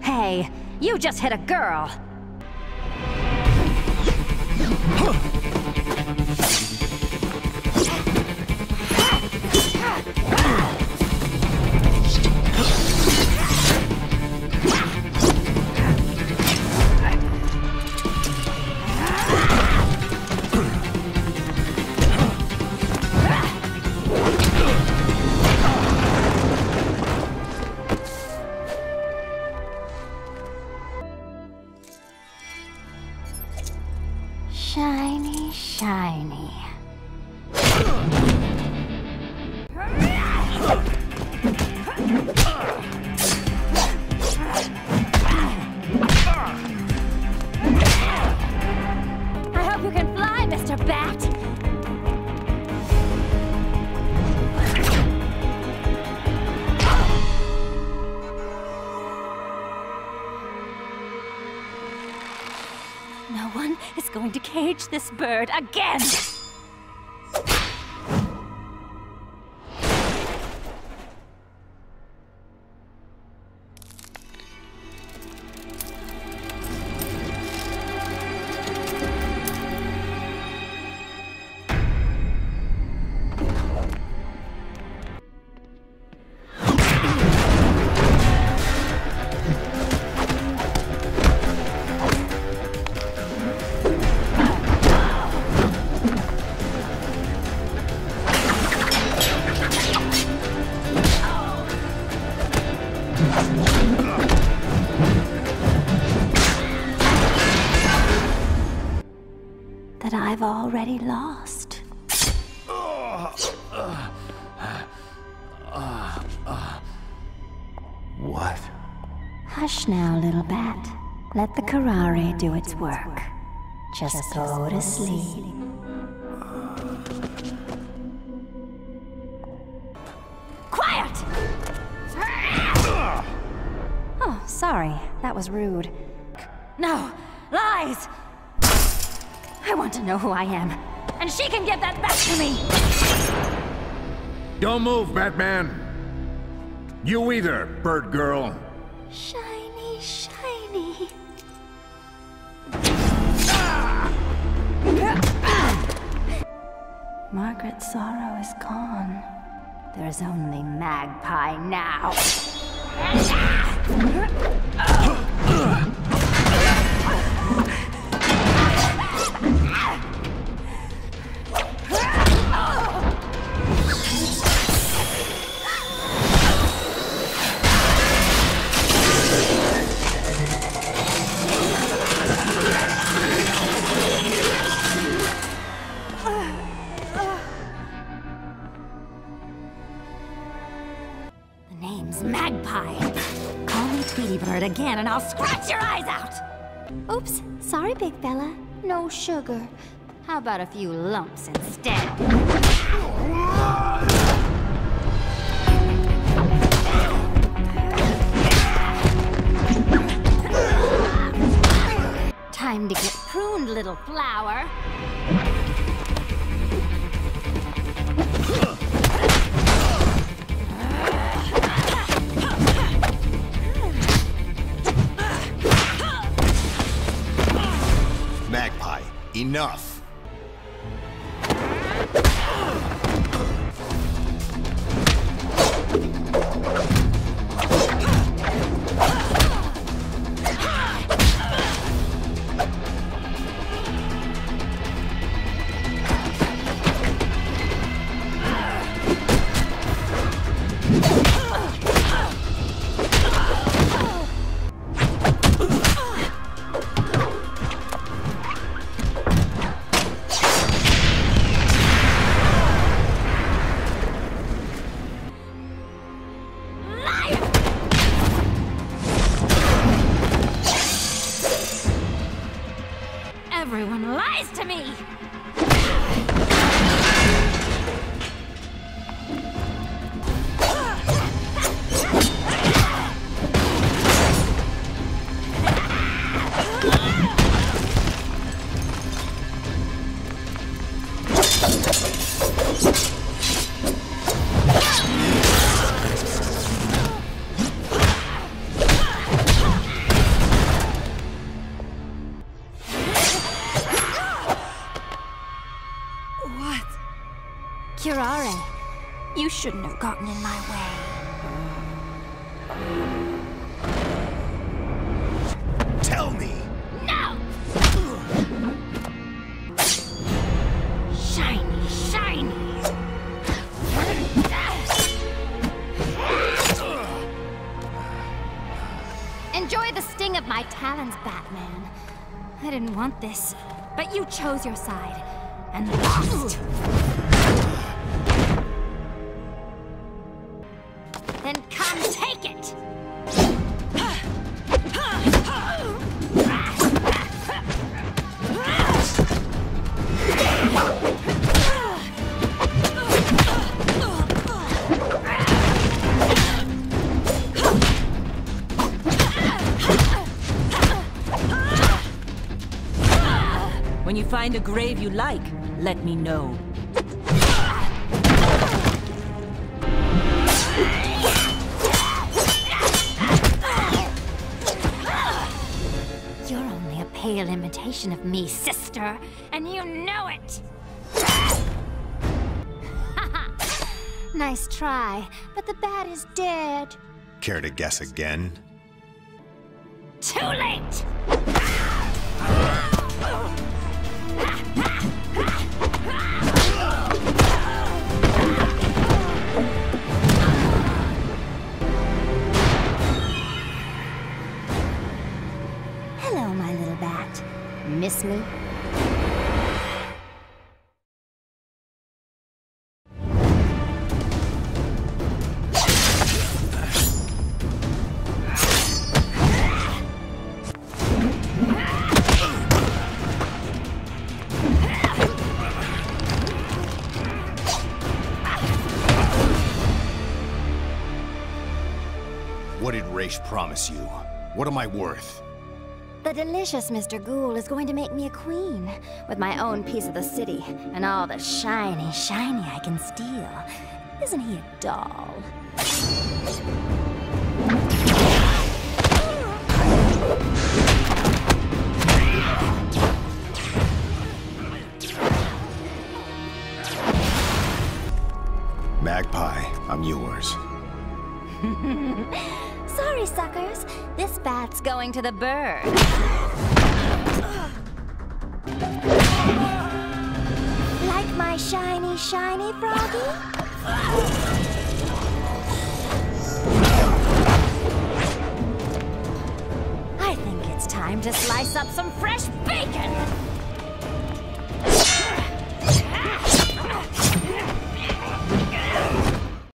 Hey, you just hit a girl. No one is going to cage this bird again! That I've already lost. What? Hush now, little bat. Let the curare do its work. Just go to sleep. Oh, sorry. That was rude. No! Lies! I want to know who I am. And she can give that back to me! Don't move, Batman! You either, bird girl. Shiny, shiny. Margaret's sorrow is gone. There's only Magpie now. Huh? I'll scratch your eyes out! Oops, sorry, big fella. No sugar. How about a few lumps instead? Time to get pruned, little flower. Enough. Everyone lies to me! You shouldn't have gotten in my way. Tell me! No! Shiny, shiny! Enjoy the sting of my talons, Batman. I didn't want this, but you chose your side and lost. Then come take it! When you find a grave you like, let me know. Pale imitation of me, sister, and you know it! nice try, but the bat is dead. Care to guess again? Too late! What did Ra's promise you? What am I worth? The delicious Mr. Ghul is going to make me a queen, with my own piece of the city, and all the shiny, shiny I can steal. Isn't he a doll? Magpie, I'm yours. Sorry, suckers. This bat's going to the bird. Like my shiny, shiny froggy? I think it's time to slice up some fresh!